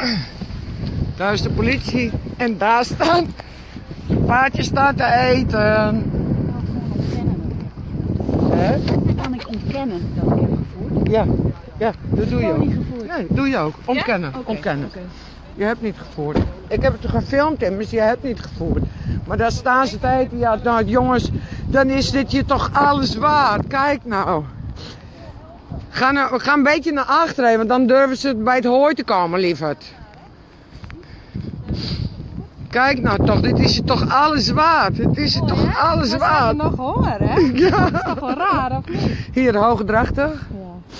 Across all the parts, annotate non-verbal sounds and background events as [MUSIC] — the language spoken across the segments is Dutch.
[CLEARS THROAT] Daar is de politie en daar staan. Paardje staat te eten. Hè? Kan ik ontkennen dat ik heb gevoerd? Ja, ja, dat doe je ook. Nee, doe je ook. Ontkennen, ontkennen. Je hebt niet gevoerd. Ik heb het gefilmd immers, je hebt niet gevoerd. Maar daar staan ze te eten. Ja, nou jongens, dan is dit je toch alles waard. Kijk nou. Ga, nou, ga een beetje naar achteren, want dan durven ze bij het hooi te komen, lieverd. Kijk nou toch, dit is je toch alles waard. Het is je toch alles Maar ze hebben waard. nog honger, hè? [LAUGHS] Ja. Toch wel raar, of niet? Hier, hoogdrachtig. Ja.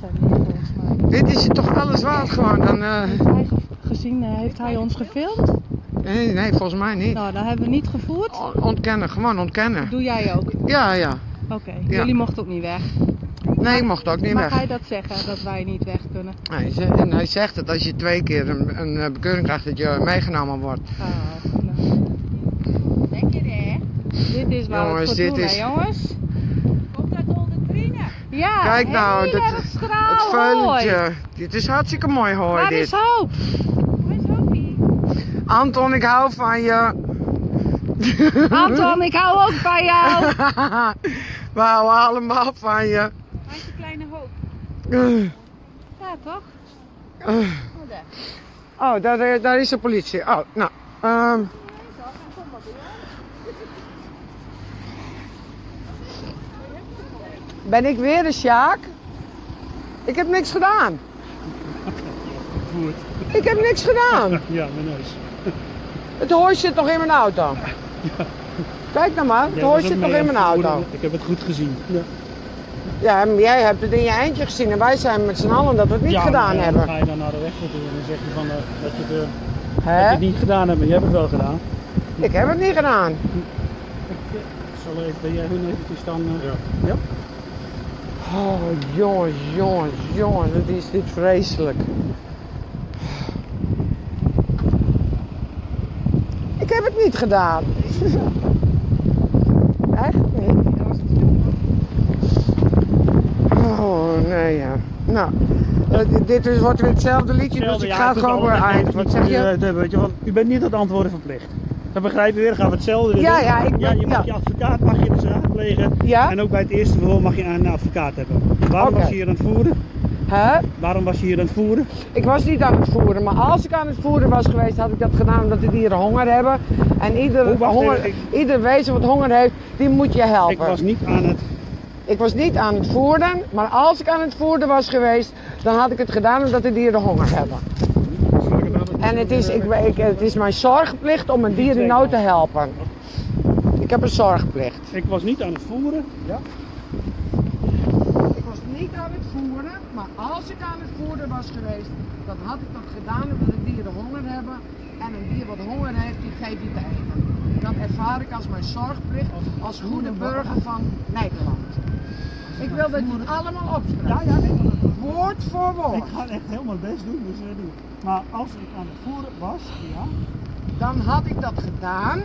Zijn niet volgens mij. Dit is je toch alles waard gewoon. Dan, eh, Heeft hij ge- gezien, eh, heeft hij ons gefilmd? nee, nee, volgens mij niet. Nou, dan hebben we niet gevoerd. On- Ontkennen, gewoon ontkennen. Doe jij ook? Ja, ja. Oké, Ja. jullie mochten ook niet weg. Nee, ik mocht ook niet Mag weg. hij dat zeggen, dat wij niet weg kunnen? En hij zegt dat als je twee keer een, een eh, bekeuring krijgt, dat je meegenomen wordt. Oh, nou. Denk je hè? Dit is waar Jongens, we het voor dit doen, is- hè jongens? Komt uit Oldentrine. Ja, Kijk nou, dit- straal Het veulentje. Dit is hartstikke mooi hoor, Waar is dit. hoop? Waar is Hoopie? Anton, ik hou van je. Anton, ik hou ook van jou. [LAUGHS] We houden allemaal van je. Waar is de kleine Hoop? Eh, Ja, toch? eh. Oh, daar. Oh, daar, eh, daar is de politie. Oh, nou. ehm. Ben ik weer een Sjaak? Ik heb niks gedaan. Ik heb niks gedaan. Ja, mijn neus. Het hooi zit nog in mijn auto. Kijk nou maar, het was ook zit nog in mijn het auto. Ik heb het goed gezien. Ja, Ja, maar jij hebt het in je eindje gezien en wij zijn met z'n allen dat we het niet Ja, gedaan hebben. Dan ga je dan naar de rechter toe en dan zeg je van, eh, dat, je de, dat je het niet gedaan hebt, maar je hebt het wel gedaan. Ik heb het niet gedaan. Ik zal even bij jij hun eventjes dan... eh, ja. Oh, jongens, jongens, jongens, wat is dit vreselijk. Ik heb het niet gedaan. [LAUGHS] Echt niet. Oh, nee, ja. Nou, dit- is, wordt weer hetzelfde liedje, dus ik ja, ga het gewoon weer eindigen. Wat zeg je? eh, de- weet je, van, u bent niet het antwoorden verplicht. Dat begrijp je weer, gaan we hetzelfde weer Ja, doen. ja, ik ja, je mag ja. je advocaat mag je dus raadplegen. Ja? En ook bij het eerste verhoor mag je een advocaat hebben. Waarom was je hier aan het voeren? Hè? Waarom was je hier aan het voeren? Ik was niet aan het voeren, maar als ik aan het voeren was geweest, had ik dat gedaan omdat de dieren honger hebben. En ieder, Oh, wacht honger, even, ik- ieder wezen wat honger heeft, die moet je helpen. Ik was niet aan het... Ik was niet aan het voeren, maar als ik aan het voeren was geweest, dan had ik het gedaan omdat de dieren honger hebben. En het is, ik, ik- het is mijn zorgplicht om een dier in nood te helpen. Ik heb een zorgplicht. Ik was niet aan het voeren. Ja. Niet aan het voeren, maar als ik aan het voeren was geweest, dan had ik dat gedaan omdat de dieren honger hebben. En een dier wat honger heeft, die geef je te eten. Dat ervaar ik als mijn zorgplicht als goede burger van Nederland. Ik wil dat het allemaal opschrijft. Ja, ja, nee, dat- Woord voor woord. Ik ga echt helemaal best doen, dus eh, doe. Maar als ik aan het voeren was, ja. Dan had ik dat gedaan.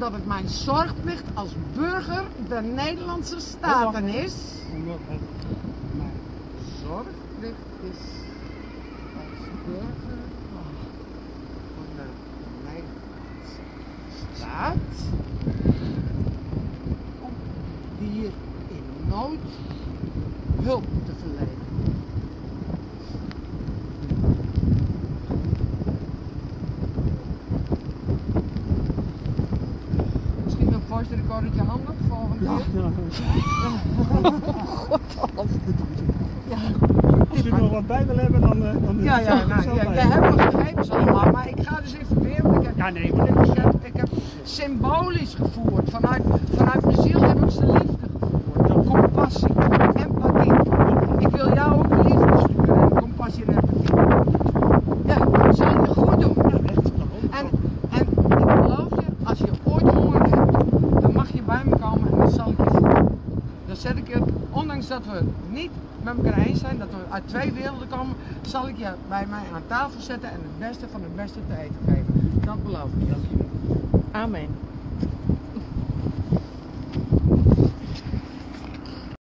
Omdat het mijn zorgplicht als burger der Nederlandse Staten is. Omdat het mijn Zorgplicht is als burger van de Nederlandse staat. Om dier in nood hulp te verlenen. Misschien een voice recordertje handig volgende Ja, keer. ja. Als je er nog wat bij wil hebben, dan. eh, dan Ja, ja, nou, ja, jij hebt mijn gegevens allemaal, maar ik ga dus even weer, ik heb, Ja, nee, maar ik, is- heb, ik heb symbolisch gevoerd. Vanuit, vanuit mijn ziel heb ik ze liefde gevoerd. Compassie, empathie. Ik wil jou ook liefde sturen en compassie en empathie. Ja, dat zal je goed doen. En, en ik beloof je, als je ooit honger hebt, dan mag je bij me komen en dan zal ik je voeden. Dan zet ik je, ondanks dat we niet met elkaar eens zijn, dat we uit twee werelden komen, zal ik je bij mij aan tafel zetten en het beste van het beste te eten geven. Dat beloof ik. Amen.